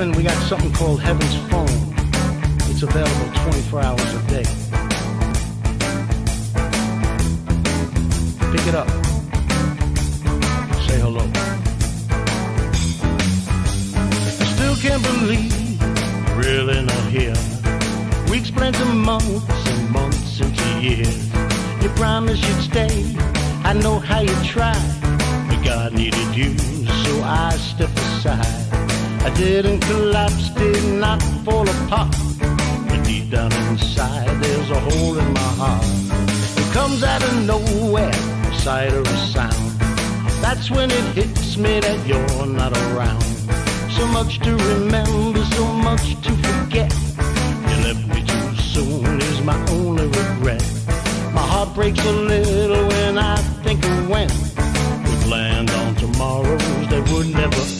We got something called Heaven's Phone. It's available 24 hours a day. Pick it up. Say hello. I still can't believe you're really not here. Weeks blend to months and months into years. You promised you'd stay. I know how you tried, but God needed you, so I stepped aside. I didn't collapse, did not fall apart. But deep down inside, there's a hole in my heart. It comes out of nowhere, a sight or a sound. That's when it hits me that you're not around. So much to remember, so much to forget. You left me too soon is my only regret. My heart breaks a little when I think of when we planned on tomorrows that would never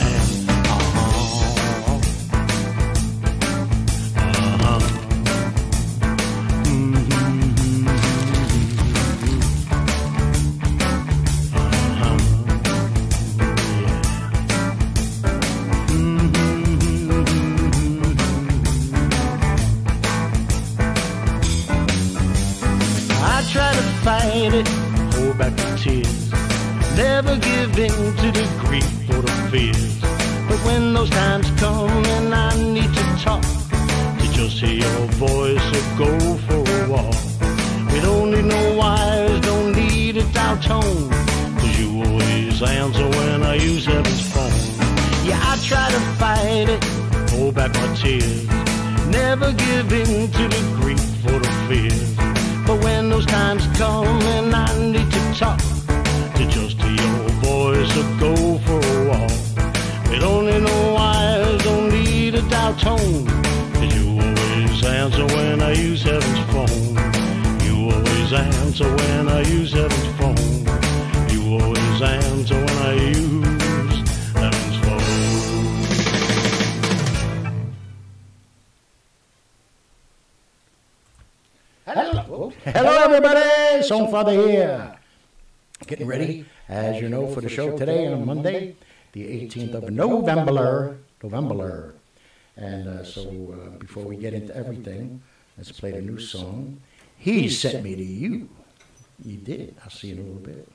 back. Never give in to the Songfather here. Getting ready, as you know, for the show today on Monday, the 18th of November. November. And uh, so uh, before we get into everything, let's play the new song. He sent me to you. You did. I'll see you in a little bit.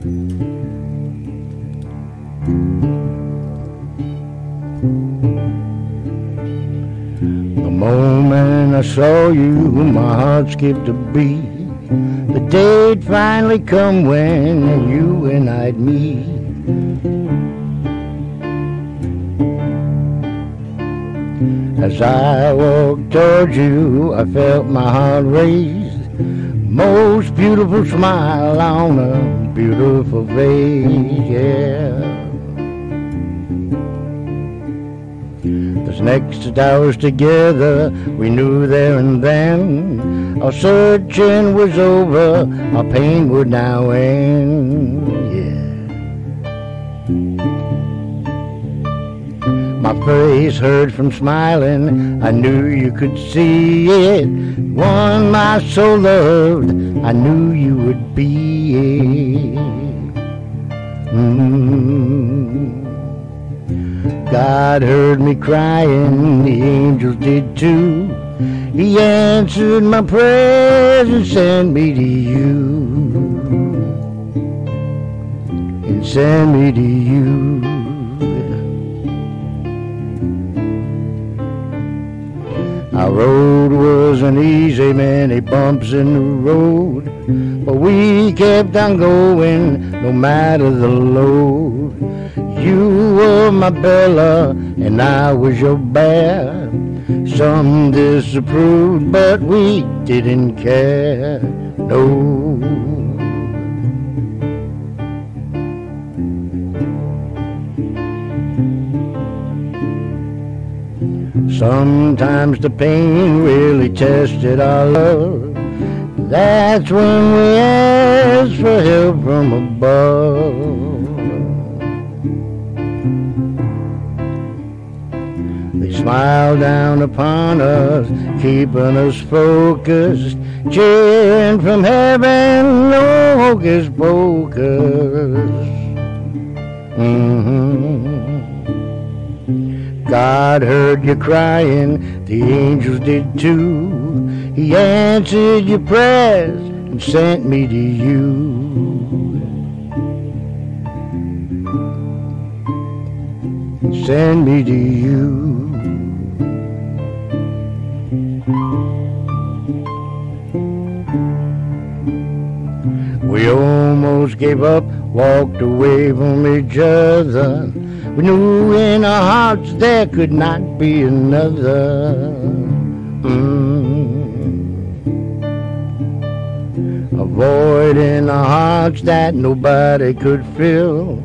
The moment I saw you, my heart skipped a beat. The day'd finally come when you and I'd meet. As I walked towards you, I felt my heart raise. Most beautiful smile on a beautiful face, yeah. Next hours together, we knew there and then our searching was over, our pain would now end. Yeah. My face heard from smiling, I knew you could see it. One my soul loved, I knew you would be it. Mm. God heard me crying, the angels did too. He answered my prayers and sent me to you. And sent me to you. Our road wasn't easy, many bumps in the road. But we kept on going, no matter the load. You were my Bella, and I was your bear. Some disapproved, but we didn't care. No. Sometimes the pain really tested our love. That's when we asked for help from above. Smile down upon us, keeping us focused, cheering from heaven, no hocus pocus. Mm-hmm. God heard you crying, the angels did too. He answered your prayers and sent me to you. Send me to you. We almost gave up, walked away from each other. We knew in our hearts there could not be another. Mm. A void in our hearts that nobody could fill.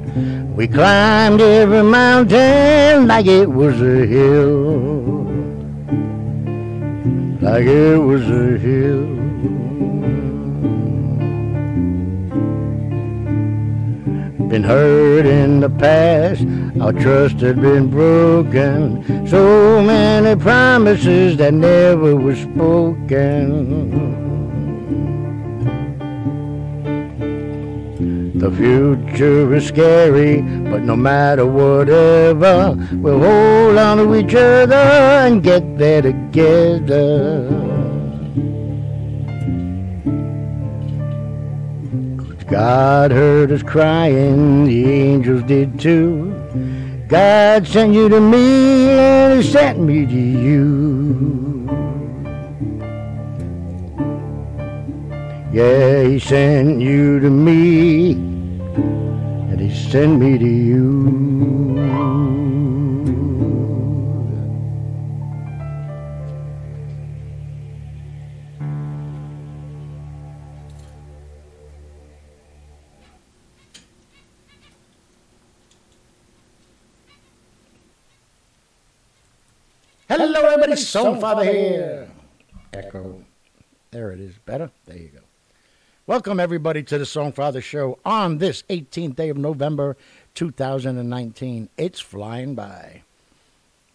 We climbed every mountain like it was a hill. Like it was a hill. Been hurt in the past, our trust had been broken. So many promises that never were spoken. The future is scary, but no matter whatever, we'll hold on to each other and get there together. God heard us crying, the angels did too. God sent you to me and he sent me to you. Yeah, he sent you to me and he sent me to you. Hello, everybody. Songfather here. Echo. There it is. Better? There you go. Welcome, everybody, to the Songfather Show on this 18th day of November 2019. It's flying by.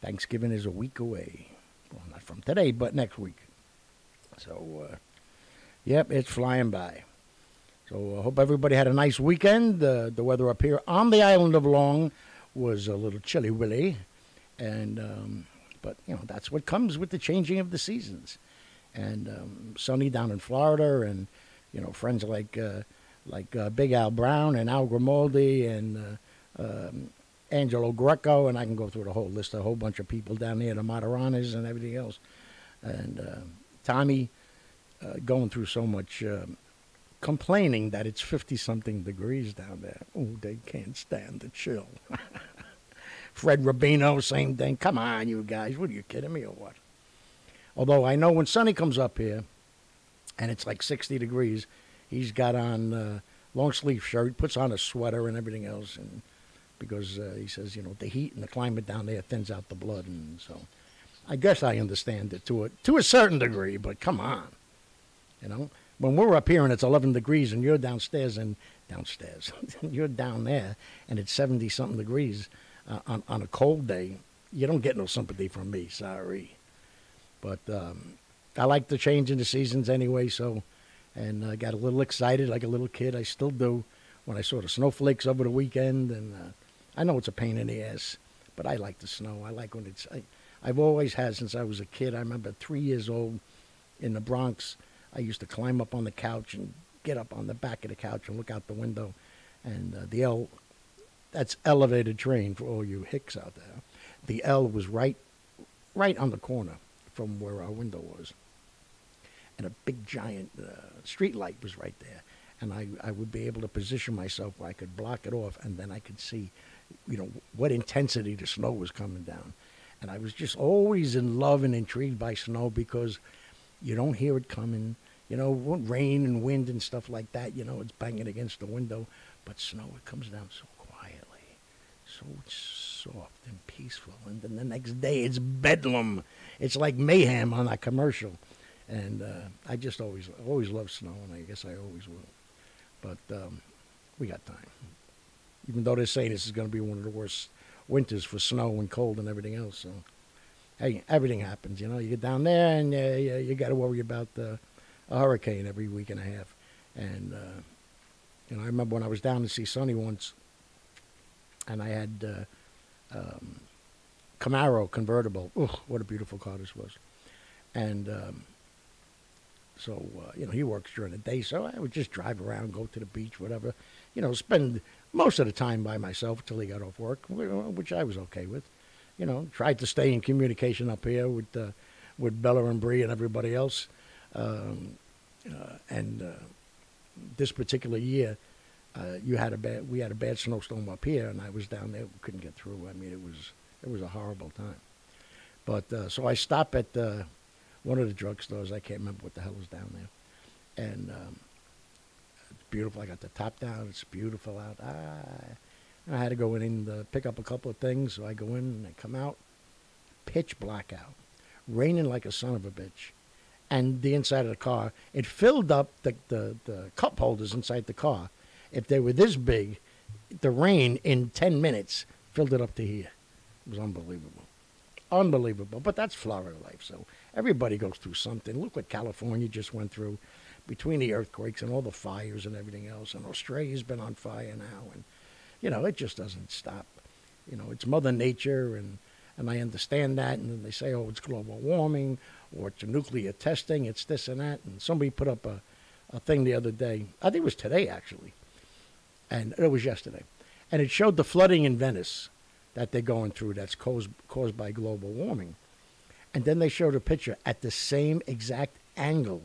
Thanksgiving is a week away. Well, not from today, but next week. So, uh, yep, it's flying by. So I hope everybody had a nice weekend. Uh, the weather up here on the island of Long was a little chilly willy. And um, but you know that's what comes with the changing of the seasons. And um, Sonny down in Florida, and you know friends like uh, like uh, Big Al Brown and Al Grimaldi and uh, um, Angelo Greco, and I can go through the whole list, a whole bunch of people down there, the Mataranas and everything else. And uh, Tommy uh, going through so much um, complaining that it's 50 something degrees down there. Oh, they can't stand the chill. Fred Rubino, same thing. Come on, you guys. What are you kidding me or what? Although I know when Sonny comes up here and it's like 60 degrees, he's got on a long sleeve shirt, puts on a sweater and everything else. And because uh, he says, you know, the heat and the climate down there thins out the blood. And so I guess I understand it to a, to a certain degree, but come on. You know, when we're up here and it's 11 degrees and you're downstairs and downstairs, you're down there and it's 70 something degrees uh, on, on a cold day, you don't get no sympathy from me. Sorry. But um, I like the change in the seasons anyway, so, and I got a little excited like a little kid. I still do when I saw the snowflakes over the weekend. And uh, I know it's a pain in the ass, but I like the snow. I like when it's, I, I've always had since I was a kid. I remember three years old in the Bronx. I used to climb up on the couch and get up on the back of the couch and look out the window. And uh, the L that's elevated train for all you hicks out there. The L was right, right on the corner from where our window was, and a big giant uh, street light was right there. And I, I would be able to position myself where I could block it off, and then I could see, you know, what intensity the snow was coming down. And I was just always in love and intrigued by snow because you don't hear it coming. You know, rain and wind and stuff like that, you know, it's banging against the window. But snow, it comes down so so soft and peaceful. And then the next day it's bedlam. It's like mayhem on that commercial. And uh, I just always always love snow, and I guess I always will. But um, we got time. Even though they're saying this is going to be one of the worst winters for snow and cold and everything else. So, hey, everything happens. You know, you get down there and uh, you, you got to worry about uh, a hurricane every week and a half. And uh, you know, I remember when I was down to see Sonny once and I had uh, um, Camaro convertible. Oh, what a beautiful car this was! And um, so uh, you know he works during the day, so I would just drive around, go to the beach, whatever. You know, spend most of the time by myself until he got off work, which I was okay with. You know, tried to stay in communication up here with uh, with Bella and Bree and everybody else. Um, uh, and uh, this particular year, uh, you had a bad we had a bad snowstorm up here, and I was down there, we couldn't get through. I mean, it was it was a horrible time. But uh, so I stopped at uh, one of the drugstores. I can't remember what the hell was down there, and um, it's beautiful. I got the top down. It's beautiful out. I, I had to go in and pick up a couple of things. So I go in and I come out, pitch blackout, raining like a son of a bitch and the inside of the car. It filled up the, the, the cup holders inside the car if they were this big, the rain in 10 minutes filled it up to here. It was unbelievable. Unbelievable. But that's Florida life. So everybody goes through something. Look what California just went through between the earthquakes and all the fires and everything else. And Australia's been on fire now. And, you know, it just doesn't stop. You know, it's Mother Nature. And, and I understand that. And then they say, oh, it's global warming or it's nuclear testing. It's this and that. And somebody put up a, a thing the other day. I think it was today, actually and it was yesterday, and it showed the flooding in Venice that they're going through that's caused caused by global warming, and then they showed a picture at the same exact angle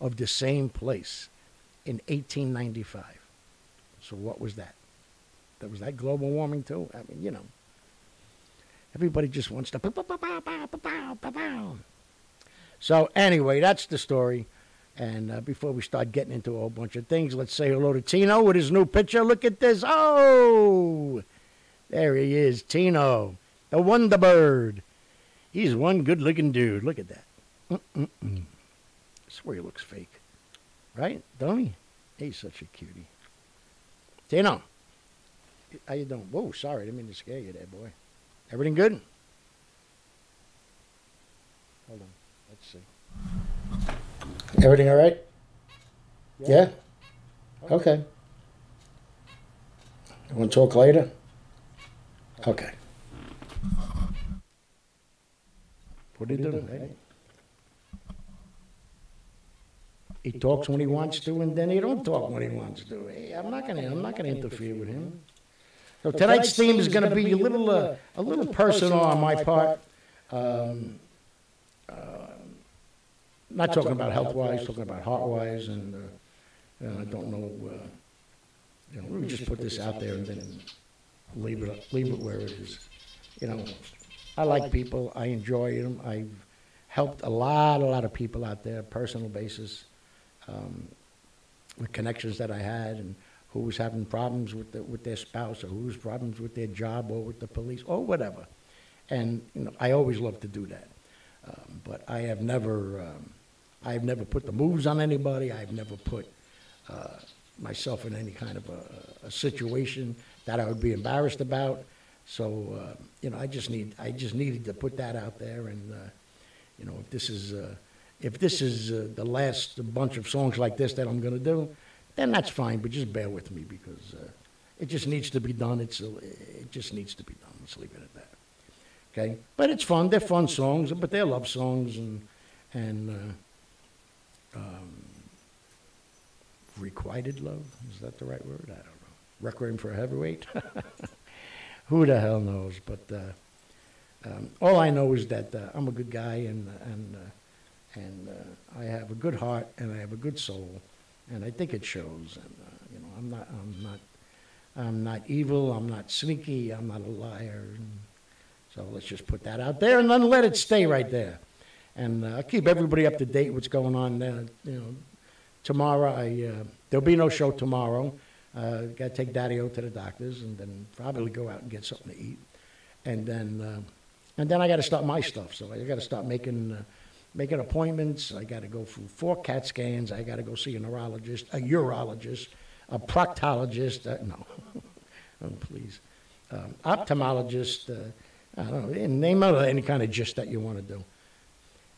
of the same place in 1895. So what was that? That was that global warming too. I mean, you know, everybody just wants to. So anyway, that's the story. And uh, before we start getting into a whole bunch of things, let's say hello to Tino with his new picture. Look at this. Oh, there he is, Tino, the Wonder Bird. He's one good looking dude. Look at that. Mm-mm-mm. I swear he looks fake. Right? Don't he? He's such a cutie. Tino, how you doing? Whoa, sorry. I didn't mean to scare you there, boy. Everything good? Hold on. Let's see. Everything all right? Yeah? Okay. You want to talk later? Okay. What are you doing? Hey? He talks when he wants to, and then he don't talk when he wants to. Hey, I'm not gonna. I'm not gonna interfere with him. So tonight's theme is going to be a little, uh, a little personal on my part. Um, uh, not, talking about health wise, talking about heart wise, and uh, I don't know. Uh, you know, let me just put this out there and then leave it leave it where it is. You know, I like people. I enjoy them. I've helped a lot, a lot of people out there, personal basis, um, with connections that I had, and who was having problems with the, with their spouse, or who was problems with their job, or with the police, or whatever. And you know, I always love to do that. Um, but I have never. Um, I've never put the moves on anybody. I've never put uh, myself in any kind of a, a, situation that I would be embarrassed about. So uh, you know, I just need I just needed to put that out there, and uh, you know, if this is uh, if this is uh, the last bunch of songs like this that I'm going to do, then that's fine. But just bear with me because uh, it just needs to be done. It's it just needs to be done. Let's leave it at that. Okay, but it's fun. They're fun songs, but they're love songs, and and um, requited love. Is that the right word? I don't know. Requiem for a heavyweight. Who the hell knows? But uh, um, all I know is that uh, I'm a good guy and and uh, and uh, I have a good heart and I have a good soul, and I think it shows. And uh, you know, I'm not I'm not I'm not evil. I'm not sneaky. I'm not a liar. And so let's just put that out there and then let it stay right there and uh, keep everybody up to date what's going on. Uh, you know, tomorrow I uh, there'll be no show tomorrow. Uh, Got to take Daddy-O to the doctors, and then probably go out and get something to eat, and then uh, and then I got to start my stuff. So I got to start making. Uh, making appointments. I got to go through four CAT scans. I got to go see a neurologist, a urologist, a proctologist. Uh, no, oh, please, um, ophthalmologist. I don't know. Name out any kind of gist that you want to do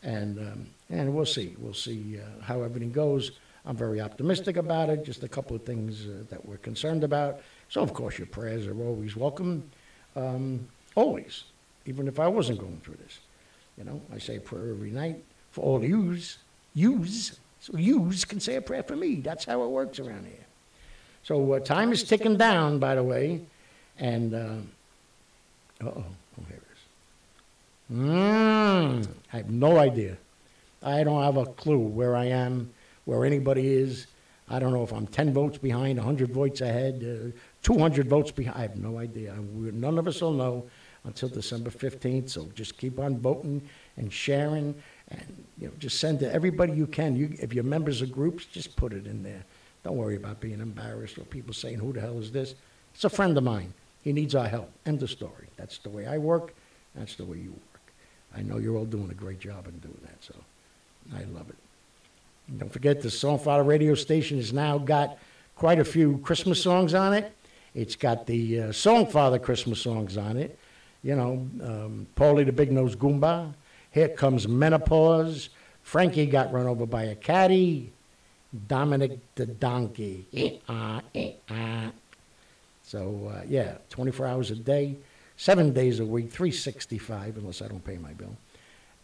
and um, and we'll see. We'll see uh, how everything goes. I'm very optimistic about it. Just a couple of things uh, that we're concerned about. So, of course, your prayers are always welcome. Um, always, even if I wasn't going through this. You know, I say a prayer every night for all yous. Yous. So yous can say a prayer for me. That's how it works around here. So uh, time is ticking down, by the way. And, uh oh, oh, here it is. Mm, I have no idea. I don't have a clue where I am, where anybody is. I don't know if I'm 10 votes behind, 100 votes ahead, uh, 200 votes behind. I have no idea. none of us will know until December 15th. So just keep on voting and sharing, and you know, just send to everybody you can. You, if you're members of groups, just put it in there. Don't worry about being embarrassed or people saying, "Who the hell is this?" It's a friend of mine. He needs our help. End of story. That's the way I work. That's the way you work. I know you're all doing a great job in doing that, so I love it. And don't forget, the Songfather radio station has now got quite a few Christmas songs on it. It's got the uh, Songfather Christmas songs on it. You know, um, Paulie the Big Nose Goomba. Here comes Menopause. Frankie got run over by a caddy. Dominic the Donkey. Uh, uh. So, uh, yeah, 24 hours a day, seven days a week, 365, unless I don't pay my bill.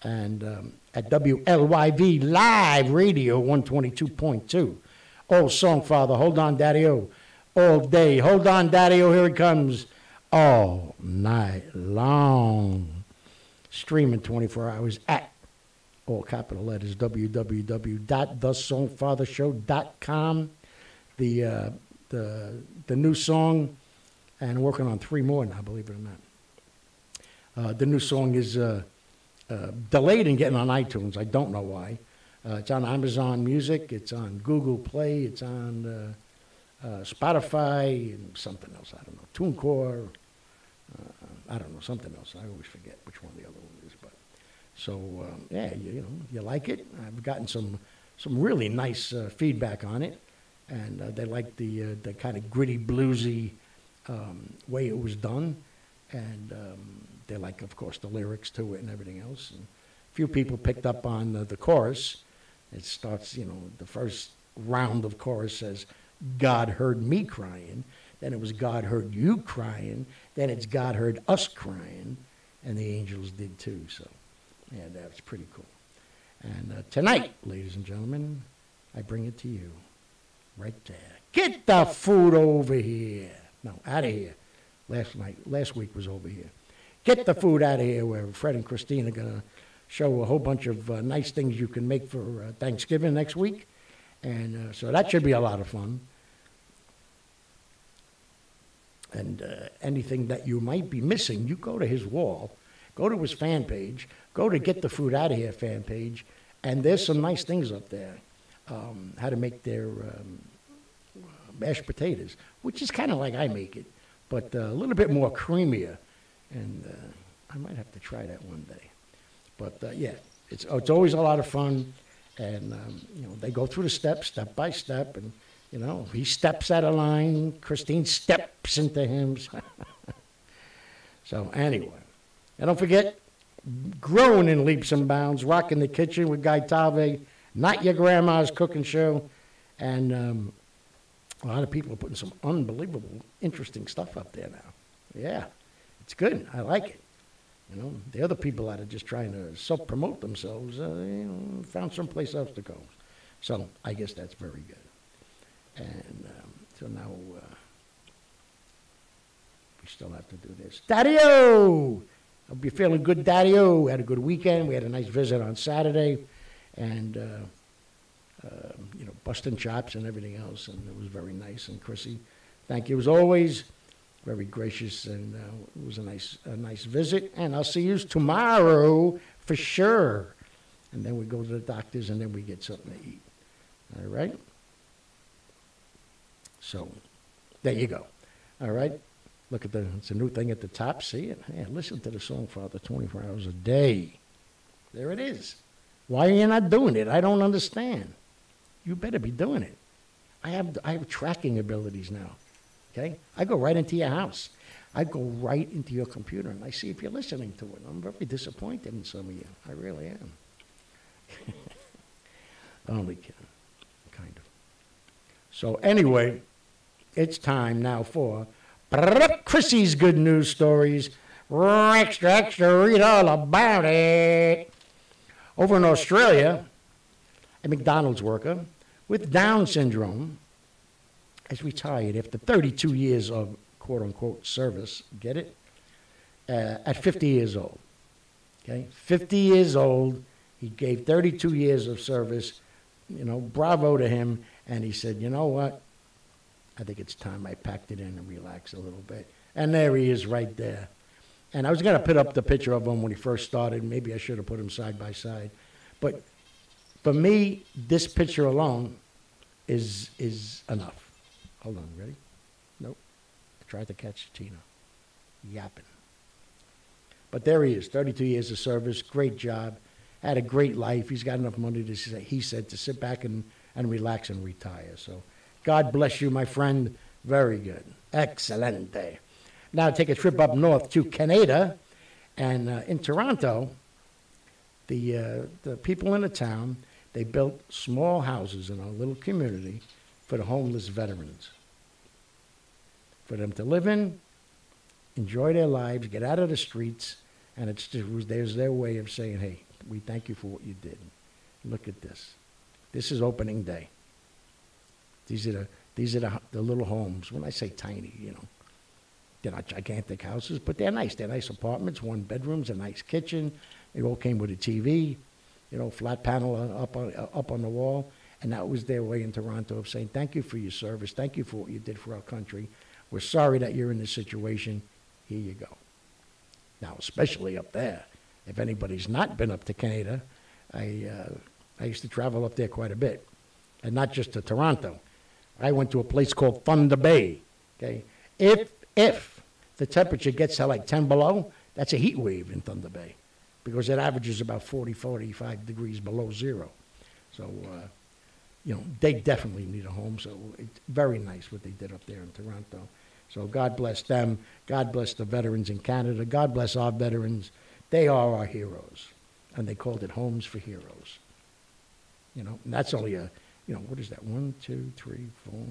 And um, at WLYV Live Radio 122.2. Old song, Father. Hold on, Daddy O. All day. Hold on, Daddy O. Here it comes. All night long. Streaming 24 hours at all capital letters www.thesongfathershow.com. The, uh, the, the new song, and working on three more now, believe it or not. Uh, the new song is uh, uh, delayed in getting on iTunes. I don't know why. Uh, it's on Amazon Music. It's on Google Play. It's on uh, uh, Spotify and something else. I don't know. TuneCore. I don't know something else. I always forget which one the other one is. But so um, yeah, you, you, know, you like it. I've gotten some some really nice feedback on it, and they like the the kind of gritty bluesy um, way it was done, and um, they like, of course, the lyrics to it and everything else. And a few people picked up on the, the chorus. It starts, you know, the first round of chorus says, God heard me crying. Then it was God heard you crying. Then it's God heard us crying. And the angels did too. So, yeah, that was pretty cool. And uh, tonight, ladies and gentlemen, I bring it to you right there. Get the food over here. No, out of here. Last night, last week was over here. Get the food out of here where Fred and Christine are going to show a whole bunch of uh, nice things you can make for uh, Thanksgiving next week. And uh, so that should be a lot of fun. And uh, anything that you might be missing, you go to his wall, go to his fan page, go to Get the Food Out of Here fan page, and there's some nice things up there. Um, how to make their um, mashed potatoes, which is kind of like I make it, but uh, a little bit more creamier. And uh, I might have to try that one day. But uh, yeah, it's it's always a lot of fun, and um, you know they go through the steps step by step, and you know he steps out of line, Christine steps into him. so anyway, and don't forget, growing in leaps and bounds, rocking the kitchen with Guy Tave, not your grandma's cooking show, and um, a lot of people are putting some unbelievable, interesting stuff up there now. Yeah. It's good. I like it. You know, the other people that are just trying to self-promote themselves, uh, you know, found someplace else to go. So I guess that's very good. And um, so now uh, we still have to do this. Daddy-O! Hope you're feeling good, Daddy-O. We had a good weekend. We had a nice visit on Saturday. And, uh, uh, you know, busting chops and everything else. And it was very nice. And Chrissy, thank you as always very gracious, and uh, it was a nice, a nice visit. And I'll see you tomorrow for sure. And then we go to the doctors, and then we get something to eat. All right. So, there you go. All right. Look at the it's a new thing at the top. See it? Yeah, listen to the Songfather 24 hours a day. There it is. Why are you not doing it? I don't understand. You better be doing it. I have I have tracking abilities now. Okay? I go right into your house. I go right into your computer and I see if you're listening to it. I'm very disappointed in some of you. I really am. Only kidding. Kind of. So anyway, it's time now for Chrissy's good news stories. Extra, extra, read all about it. Over in Australia, a McDonald's worker with Down syndrome is retired after 32 years of quote unquote service. Get it? Uh, at 50 years old. Okay? 50 years old. He gave 32 years of service. You know, bravo to him. And he said, you know what? I think it's time I packed it in and relax a little bit. And there he is right there. And I was going to put up the picture of him when he first started. Maybe I should have put him side by side. But for me, this picture alone is, is enough. Hold on, ready? Nope. I tried to catch Tino. Yapping. But there he is, 32 years of service, great job, had a great life. He's got enough money to, say, he said, to sit back and, and relax and retire. So God bless you, my friend. Very good. Excelente. Now take a trip up north to Canada. And uh, in Toronto, the, uh, the people in the town, they built small houses in our little community for the homeless veterans. For them to live in, enjoy their lives, get out of the streets, and it's just, there's their way of saying, hey, we thank you for what you did. Look at this. This is opening day. These are the, these are the, the little homes. When I say tiny, you know, they're not gigantic houses, but they're nice. They're nice apartments, one bedrooms, a nice kitchen. It all came with a TV, you know, flat panel up on, up on the wall. And that was their way in Toronto of saying, thank you for your service. Thank you for what you did for our country. We're sorry that you're in this situation. Here you go. Now, especially up there, if anybody's not been up to Canada, I, uh, I used to travel up there quite a bit, and not just to Toronto. I went to a place called Thunder Bay. Okay, if if the temperature gets to like 10 below, that's a heat wave in Thunder Bay, because it averages about 40, 45 degrees below zero. So, uh, you know, they definitely need a home. So it's very nice what they did up there in Toronto. So God bless them. God bless the veterans in Canada. God bless our veterans. They are our heroes. And they called it Homes for Heroes. You know, and that's only a, you know, what is that? One, two, three, four,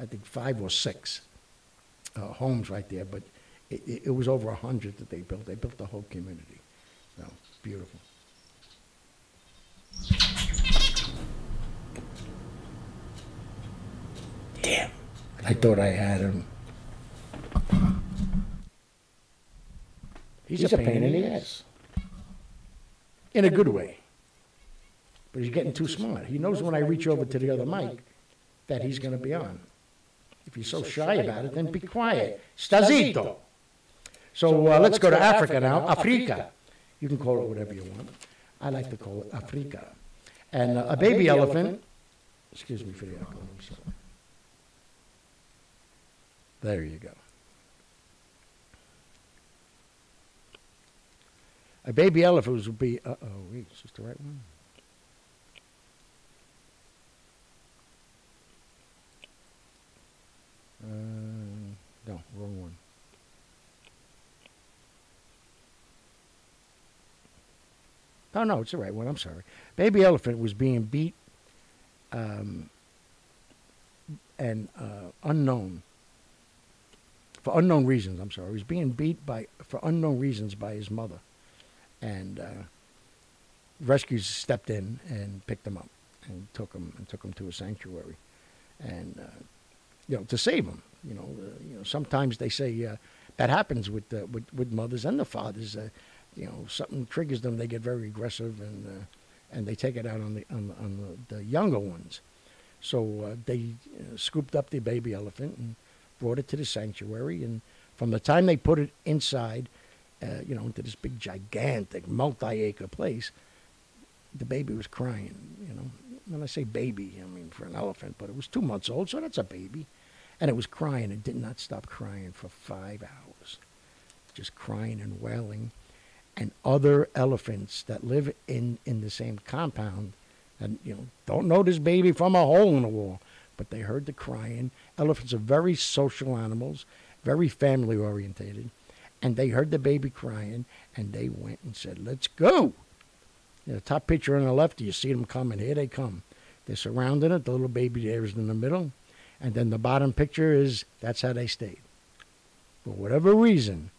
I think five or six uh, homes right there. But it, it, was over a hundred that they built. They built the whole community. Beautiful. Damn. I thought I had him. He's, he's a, pain, pain in the ass. In a good way. But he's getting too smart. He knows when I reach over to the other mic that he's going to be on. If you're so shy about it, then be quiet. Stazito. So uh, let's go to Africa now. Africa. You can call it whatever you want. I like to call it Africa. And uh, a baby elephant, excuse me for the echo, There you go. A baby elephant would be, uh-oh, wait, is this the right one? Uh, no, wrong one. Oh, no, it's the right one. I'm sorry. Baby elephant was being beat um, and uh, unknown for unknown reasons. I'm sorry. He was being beat by for unknown reasons by his mother and uh, rescues stepped in and picked him up and took him and took him to a sanctuary, and uh, you know to save him. You know, uh, you know sometimes they say uh, that happens with, with with mothers and the fathers. Uh, you know, something triggers them, they get very aggressive and uh, and they take it out on the on, on the, the younger ones. So they scooped up the baby elephant and brought it to the sanctuary, and from the time they put it inside uh, you know, into this big, gigantic, multi-acre place, the baby was crying. You know, when I say baby, I mean for an elephant, but it was two months old, so that's a baby, and it was crying. It did not stop crying for five hours, just crying and wailing. And other elephants that live in in the same compound, and you know, don't know this baby from a hole in the wall, but they heard the crying. Elephants are very social animals, very family orientated and they heard the baby crying, and they went and said, "Let's go." The top picture on the left, you see them coming. Here they come. They're surrounding it. The little baby there is in the middle. And then the bottom picture is that's how they stayed. For whatever reason,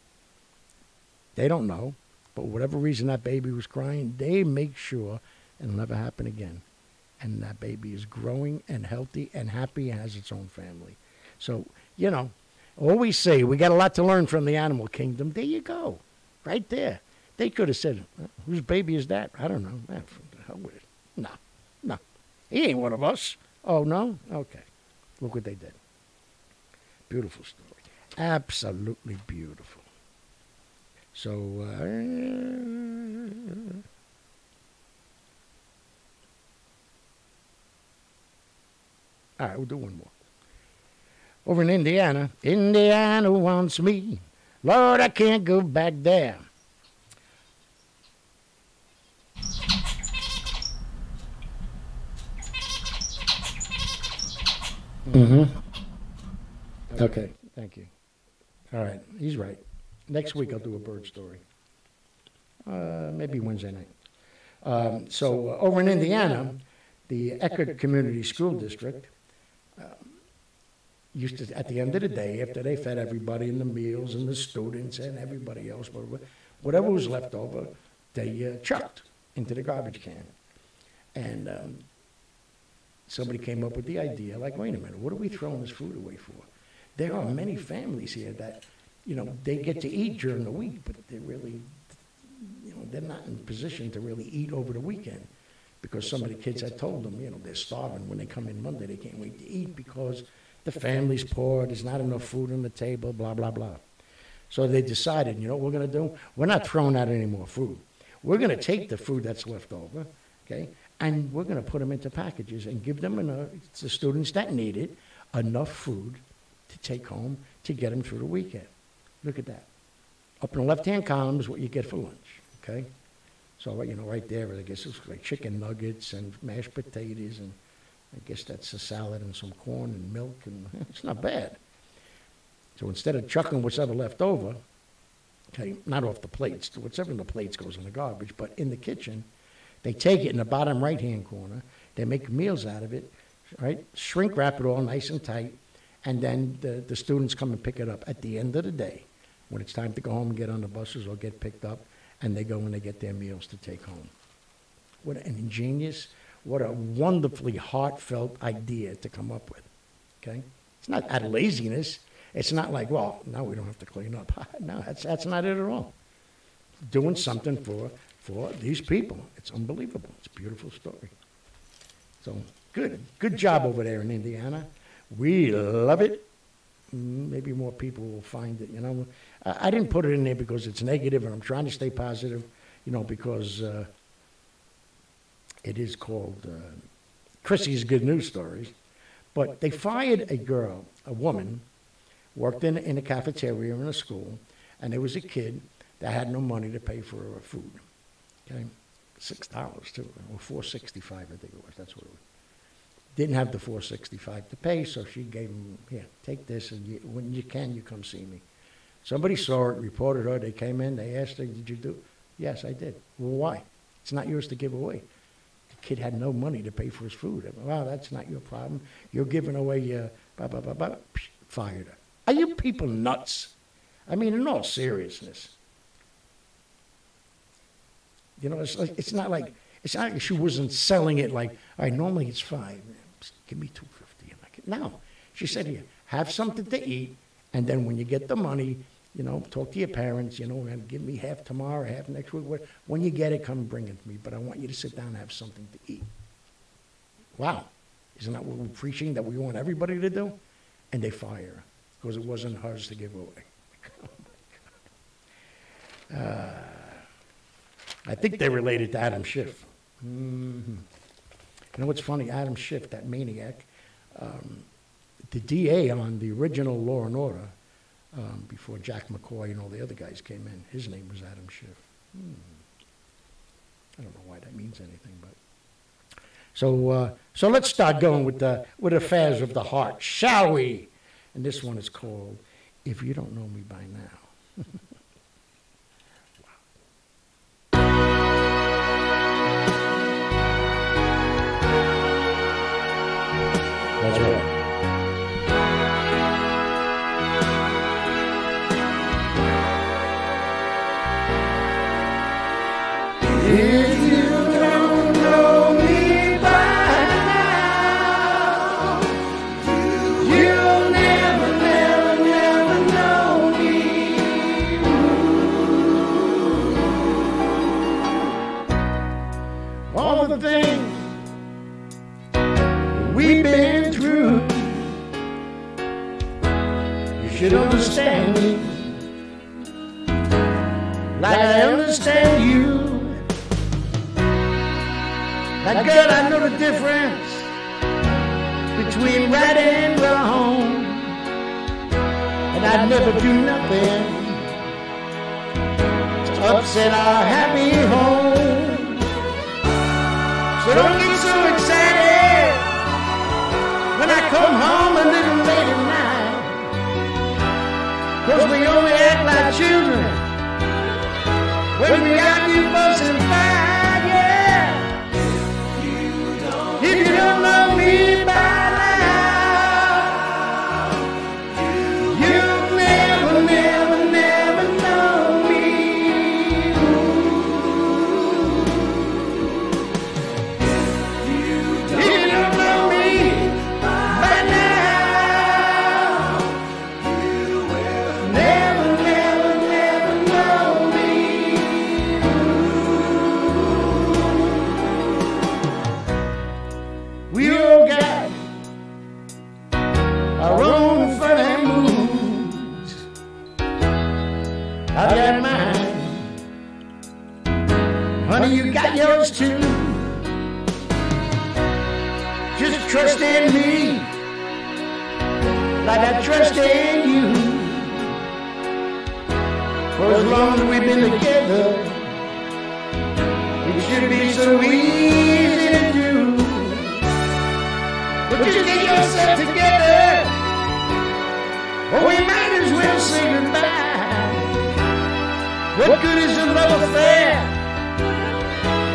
they don't know, but whatever reason that baby was crying, they make sure it'll never happen again. And that baby is growing and healthy and happy and has its own family. So, you know, always say we got a lot to learn from the animal kingdom. There you go. Right there. They could have said, whose baby is that? I don't know. Man, the hell with it. No, no. He ain't one of us. Oh, no? Okay. Look what they did. Beautiful story. Absolutely beautiful. So, uh, all right, we'll do one more. Over in Indiana, Indiana wants me. Lord, I can't go back there. Mm-hmm. Okay, thank you. All right, he's right. Next week I'll do a bird story. Uh, maybe Wednesday night. Um, so uh, over in Indiana, the Elkhart Community School District um, used to, at the end of the day, after they fed everybody in the meals and the students and everybody else, whatever was left over, they uh, chucked into the garbage can. And um, somebody came up with the idea, like, wait a minute, what are we throwing this food away for? There are many families here that, you know, they get to eat during the week, but they really, you know, they're not in position to really eat over the weekend. Because some of the kids, I told them, you know, they're starving when they come in Monday, they can't wait to eat mm-hmm. because the family's poor, there's not enough food on the table, blah, blah, blah. So they decided, you know what we're going to do? We're not throwing out any more food. We're going to take the food that's left over, okay, and we're going to put them into packages and give them enough, the students that need it, enough food to take home to get them through the weekend. Look at that. Up in the left-hand column is what you get for lunch, okay? So, you know, right there, I guess it's like chicken nuggets and mashed potatoes, and I guess that's a salad and some corn and milk, and it's not bad. So instead of chucking what's ever left over, okay, not off the plates, whatever in the plates goes in the garbage, but in the kitchen, they take it in the bottom right-hand corner, they make meals out of it, right? Shrink wrap it all nice and tight, and then the, the students come and pick it up at the end of the day when it's time to go home and get on the buses or get picked up, and they go and they get their meals to take home. What an ingenious, what a wonderfully heartfelt idea to come up with. Okay? It's not out of laziness. It's not like, well, now we don't have to clean up. no, that's, that's not it at all. Doing something for for these people. It's unbelievable. It's a beautiful story. So good, good job over there in Indiana. We love it. Mm, maybe more people will find it. You know, I, didn't put it in there because it's negative, and I'm trying to stay positive. You know, because uh, it is called uh, Chrissy's Good News Stories. But they fired a girl, a woman, worked in, in a cafeteria in a school, and there was a kid that had no money to pay for her food. Okay, six dollars too, or four sixty-five, I think it was. That's what it was. Didn't have the four sixty-five to pay, so she gave him, here, take this, and you, when you can, you come see me. Somebody saw it, reported her. They came in. They asked her, "Did you do?" Yes, I did. Well, why? It's not yours to give away. The kid had no money to pay for his food. I well, that's not your problem. You're giving away your blah blah blah blah. Fired her. Are you people nuts? I mean, in all seriousness. You know, it's, like, it's not like it's not like she wasn't selling it like, all right, normally it's five. Give me two fifty. No, she said, here, have something to eat, and then when you get the money, you know, talk to your parents. You know, and give me half tomorrow, half next week. When you get it, come bring it to me. But I want you to sit down and have something to eat. Wow, isn't that what we're preaching that we want everybody to do? And they fire because it wasn't hers to give away. oh. Uh, I think they're related to Adam Schiff. Mm-hmm. You know what's funny? Adam Schiff, that maniac, um, the DA on the original Law and Order, um, before Jack McCoy and all the other guys came in, his name was Adam Schiff. Hmm. I don't know why that means anything, but. So, uh, so let's start going with the with affairs of the heart, shall we? And this one is called "If You Don't Know Me by Now." on, things we've been through. You should understand me like I understand you. Like girl, I know the difference between right and wrong, and I never do nothing to upset our happy home. But don't get so excited when I come home a little late at night. Cause we only act like children when we out here buzzing God, I trust in you. For as long as we've been together, it should be so easy to do. But you get yourself together, or we might as well say goodbye. What good is a love affair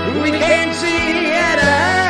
if we can't see it? eye?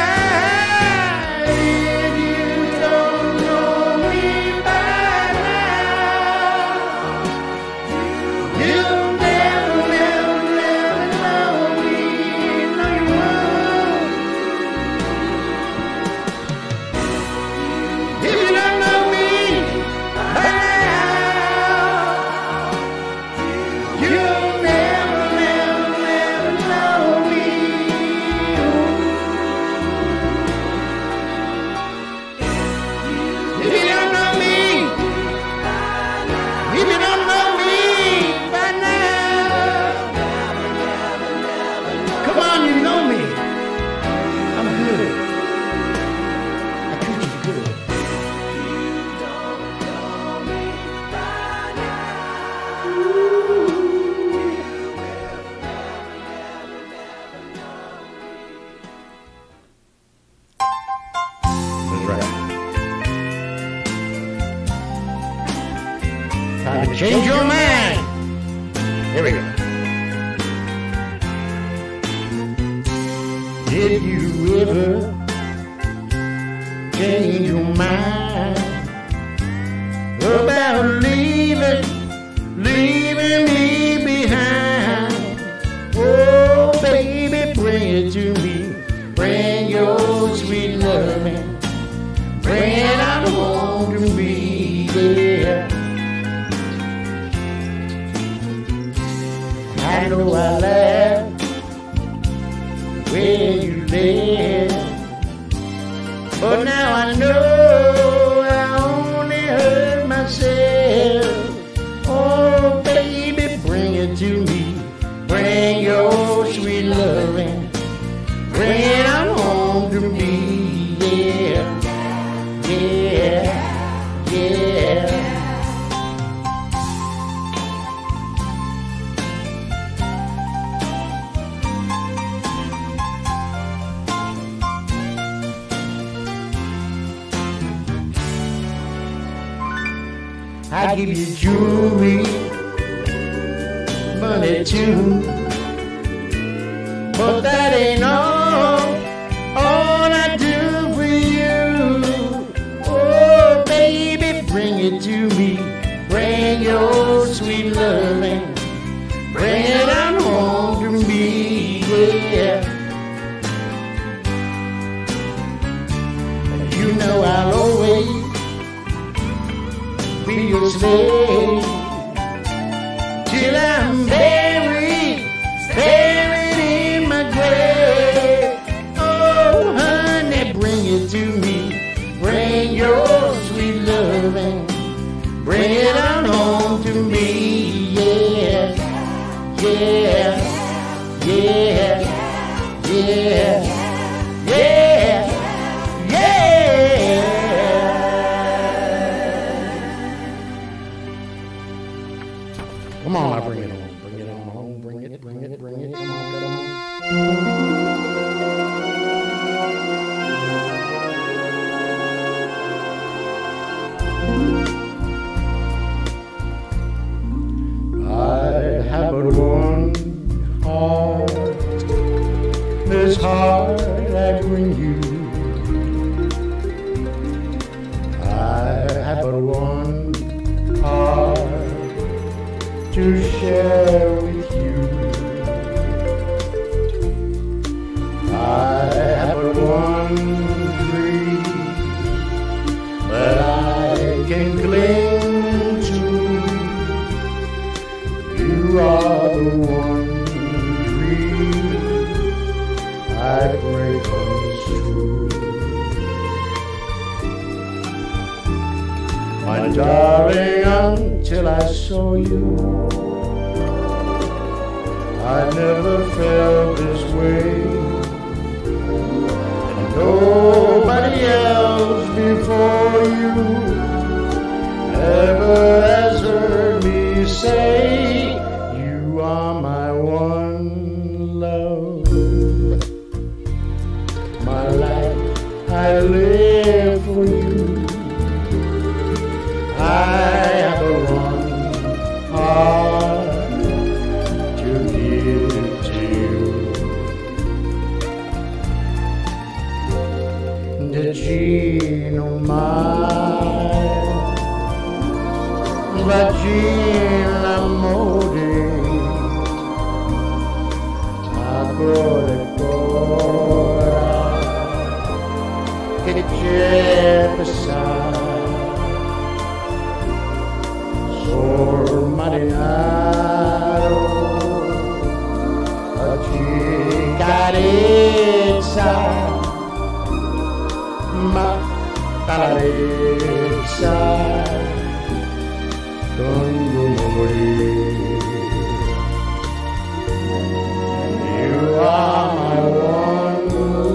You are my one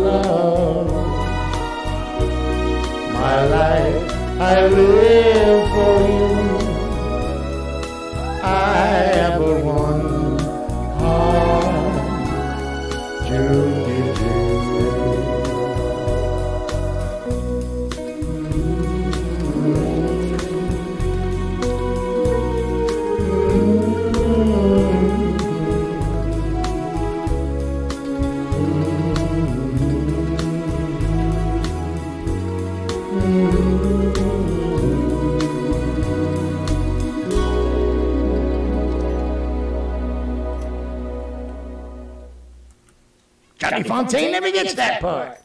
love, my life, I live Fontaine never gets that part.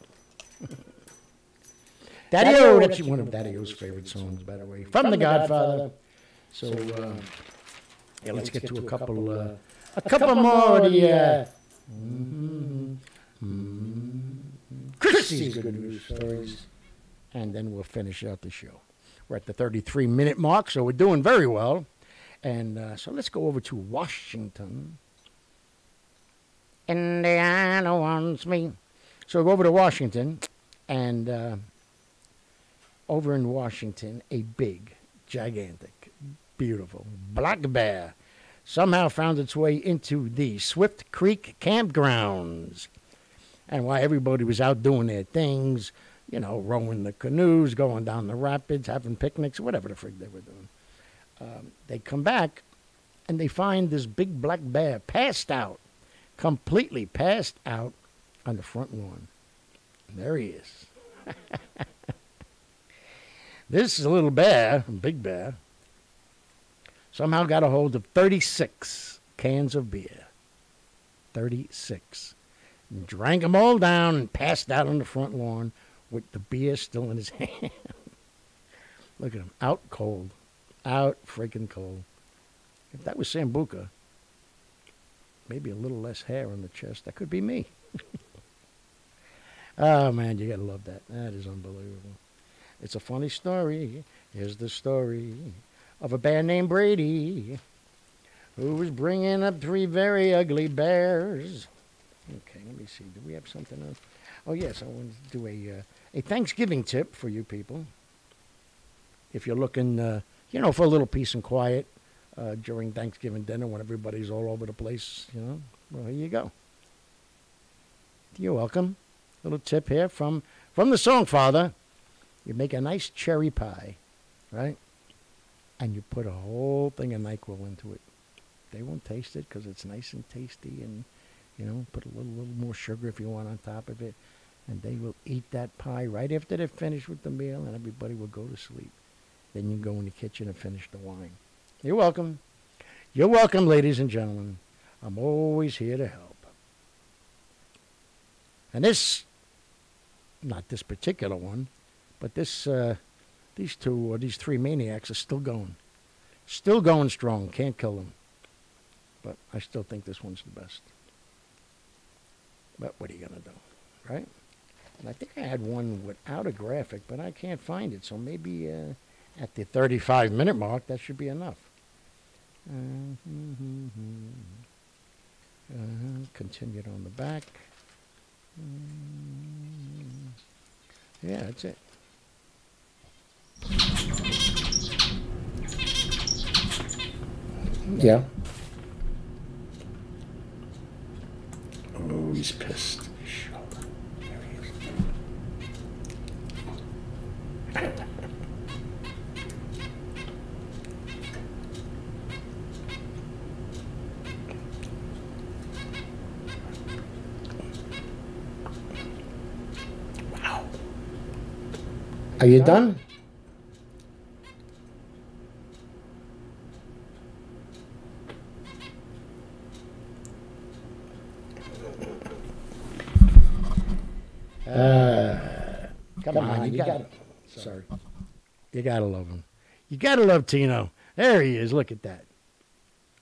Daddy O, that's one of Daddy O's favorite songs, by the way, from The Godfather. So, uh, yeah, let's get to a couple, uh, a couple more of the uh, mm, mm, Chrissy's good news stories, and then we'll finish out the show. We're at the 33 minute mark, so we're doing very well. And uh, so let's go over to Washington. Indiana wants me. So go over to Washington, and uh, over in Washington, a big, gigantic, beautiful black bear somehow found its way into the Swift Creek campgrounds. And while everybody was out doing their things, you know, rowing the canoes, going down the rapids, having picnics, whatever the frig they were doing, um, they come back and they find this big black bear passed out completely passed out on the front lawn. And there he is. this is a little bear, a big bear, somehow got a hold of 36 cans of beer. 36. And drank them all down and passed out on the front lawn with the beer still in his hand. Look at him, out cold. Out freaking cold. If that was Sambuca, maybe a little less hair on the chest. That could be me. oh man, you gotta love that. That is unbelievable. It's a funny story. Here's the story of a bear named Brady who was bringing up three very ugly bears. Okay, let me see. Do we have something else? Oh yes, I want to do a uh, a Thanksgiving tip for you people. If you're looking, uh, you know, for a little peace and quiet uh, during Thanksgiving dinner when everybody's all over the place. You know, well, here you go. You're welcome. Little tip here from from the Songfather. You make a nice cherry pie, right? And you put a whole thing of Nyquil into it. They won't taste it because it's nice and tasty, and you know, put a little little more sugar if you want on top of it, and they will eat that pie right after they're finished with the meal, and everybody will go to sleep. Then you go in the kitchen and finish the wine. You're welcome. You're welcome, ladies and gentlemen. I'm always here to help. And this, not this particular one, but this, uh, these two or these three maniacs are still going, still going strong. Can't kill them. But I still think this one's the best. But what are you gonna do, right? And I think I had one without a graphic, but I can't find it. So maybe uh, at the 35 minute mark, that should be enough. Uh, continued on the back. Mm, yeah, that's it. Yeah. Oh, he's pissed. Are you done? Uh, come, come on, on, you, got. Gotta, sorry, you gotta love him. You gotta love Tino. There he is. Look at that.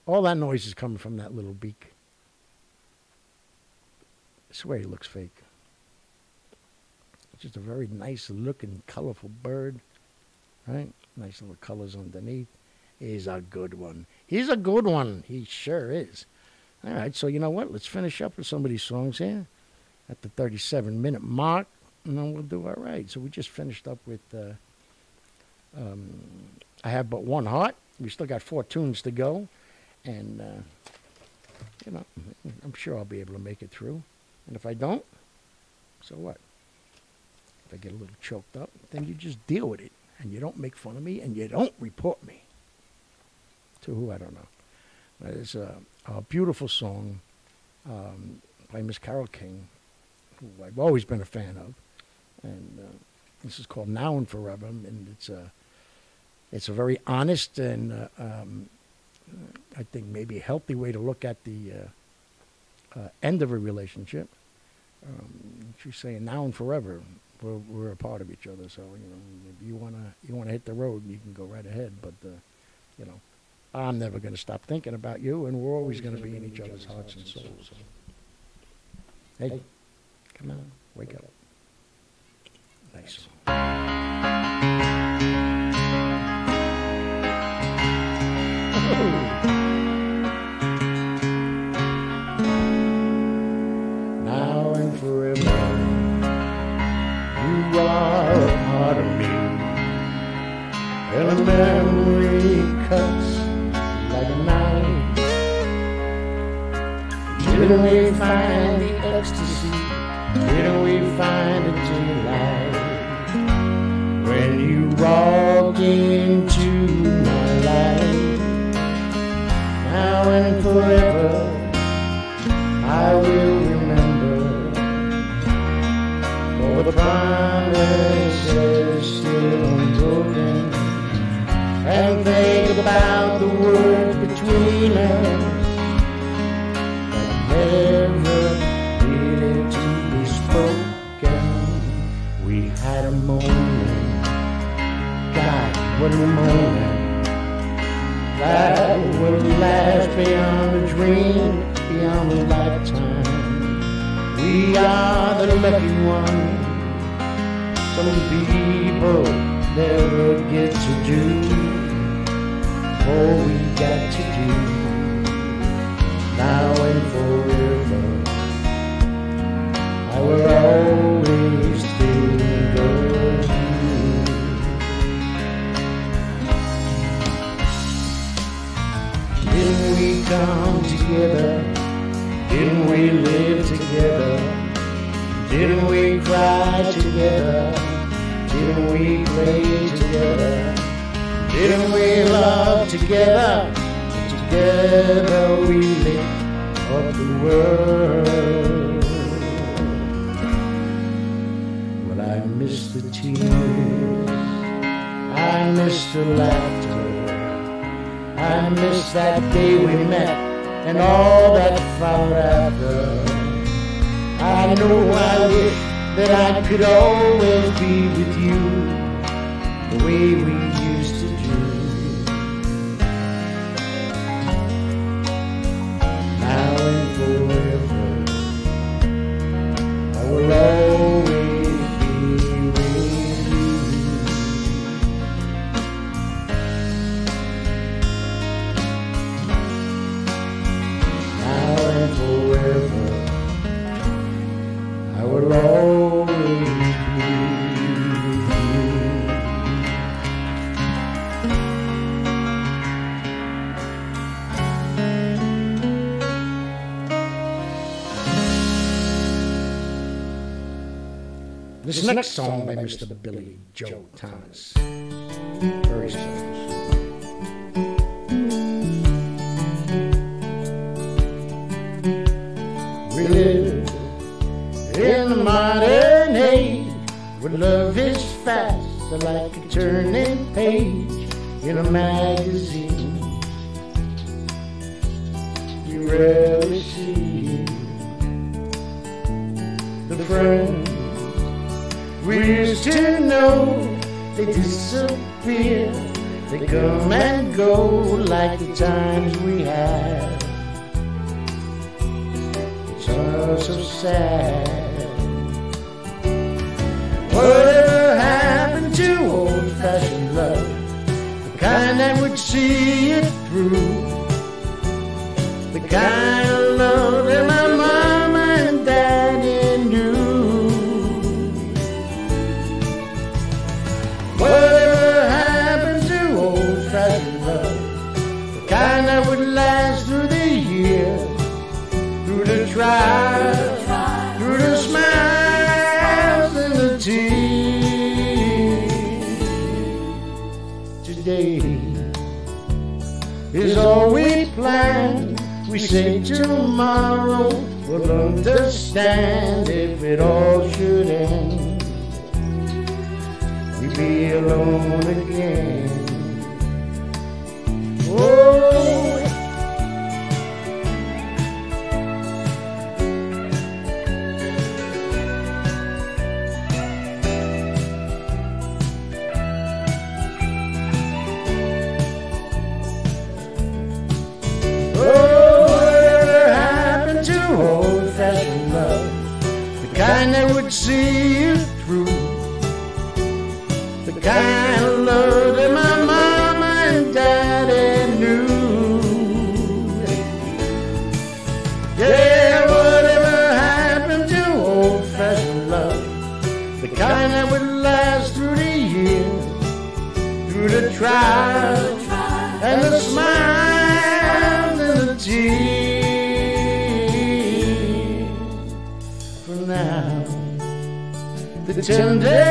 All that noise is coming from that little beak. I swear he looks fake. Just a very nice looking, colorful bird. Right? Nice little colors underneath. He's a good one. He's a good one. He sure is. All right, so you know what? Let's finish up with some of these songs here at the 37 minute mark, and then we'll do all right. So we just finished up with uh, um, I Have But One Heart. We still got four tunes to go, and uh, you know, I'm sure I'll be able to make it through. And if I don't, so what? I get a little choked up, then you just deal with it. And you don't make fun of me and you don't report me. To who, I don't know. But it's a, a beautiful song um, by Miss Carole King, who I've always been a fan of. And uh, this is called Now and Forever. And it's a, it's a very honest and uh, um, I think maybe a healthy way to look at the uh, uh end of a relationship. Um, she's saying now and forever we're, we're a part of each other. So you know, if you wanna you wanna hit the road, you can go right ahead. But uh, you know, I'm never gonna stop thinking about you, and we're always gonna be in each other's hearts and souls. So. Hey, come on, wake up. Nice. Didn't we find the ecstasy? Didn't we find the delight? When you walked beyond a dream, beyond a lifetime. We are the lucky ones. Some people never get to do all we got to do Mr. Billy Joe Thomas. Very special. We live in the modern age where love is fast like a turning page in a magazine. You rarely see the friends wish to know. They disappear, they come and go like the times we had. It's all so sad. Whatever happened to old fashioned love, the kind that would see it through, the kind so we plan. We say tomorrow we'll understand if it all should end. We'd be alone again. see. tender.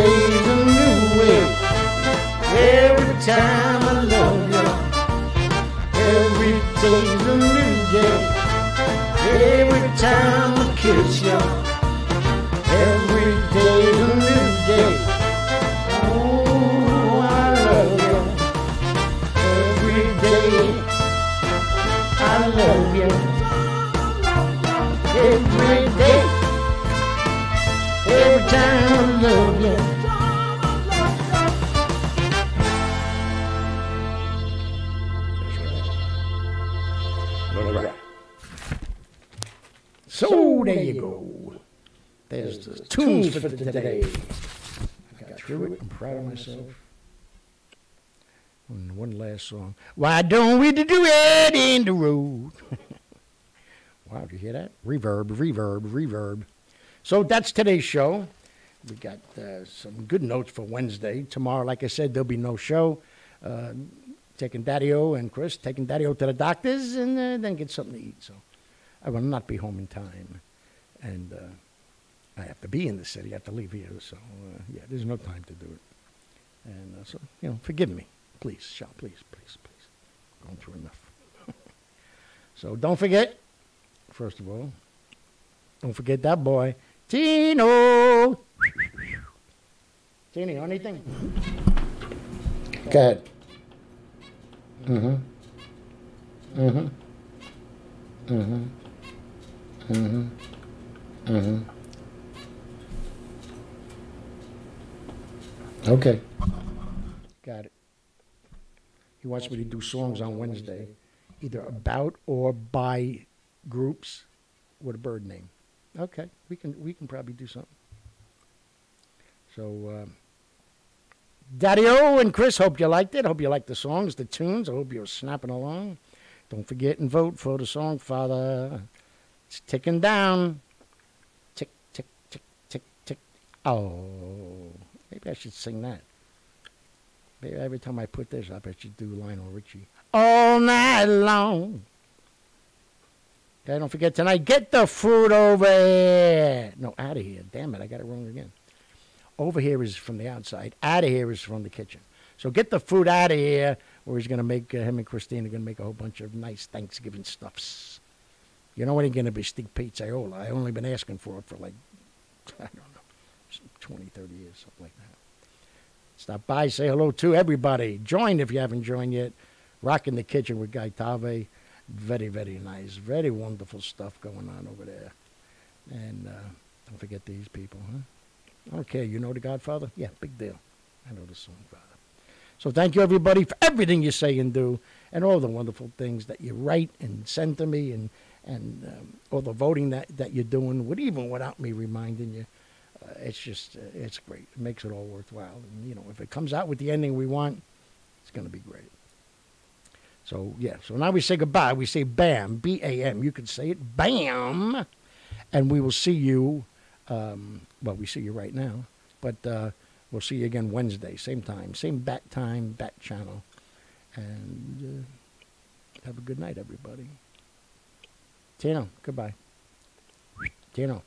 Every day's a new way. Every time I love you. Every day's a new day. Every time I kiss you. For today. I got through it. I'm proud of myself. And one last song. Why don't we do it in the road? wow, did you hear that? Reverb, reverb, reverb. So that's today's show. We got uh, some good notes for Wednesday. Tomorrow, like I said, there'll be no show. Uh, taking Daddy-O and Chris, taking Daddy-O to the doctors, and uh, then get something to eat. So I will not be home in time. And uh, I have to be in the city. I have to leave here. So, uh, yeah, there's no time to do it. And uh, so, you know, forgive me. Please, Sean, please, please, please. Going through enough. so don't forget, first of all, don't forget that boy, Tino. Tino, anything? Go ahead. Mm-hmm. Mm-hmm. Mm-hmm. Mm-hmm. Mm-hmm. Okay. Got it. He wants me to do songs on Wednesday, either about or by groups with a bird name. Okay, we can we can probably do something. So, uh, Daddy O and Chris, hope you liked it. Hope you liked the songs, the tunes. I hope you're snapping along. Don't forget and vote for the Songfather. It's ticking down. Tick, tick, tick, tick, tick. Oh, maybe I should sing that. Maybe every time I put this up, I should do Lionel Richie. All night long. Okay, don't forget tonight, get the fruit over here. No, out of here. Damn it, I got it wrong again. Over here is from the outside. Out of here is from the kitchen. So get the fruit out of here, or he's going to make, uh, him and Christine are going to make a whole bunch of nice Thanksgiving stuffs. You know, it ain't going to be steak pizzaiola. i only been asking for it for like, I don't know, 20, 30 years, something like that. Stop by, say hello to everybody. Join if you haven't joined yet. Rocking the Kitchen with Guy Tave. Very, very nice. Very wonderful stuff going on over there. And uh, don't forget these people, huh? Okay, you know the Godfather? Yeah, big deal. I know the song, Father. So thank you, everybody, for everything you say and do, and all the wonderful things that you write and send to me, and and um, all the voting that, that you're doing, with even without me reminding you. Uh, it's just, uh, it's great. It makes it all worthwhile. And, you know, if it comes out with the ending we want, it's going to be great. So, yeah, so now we say goodbye. We say BAM, B A M. You can say it, BAM. And we will see you, um, well, we see you right now, but uh, we'll see you again Wednesday, same time, same bat time, bat channel. And uh, have a good night, everybody. Tino, goodbye. Tino.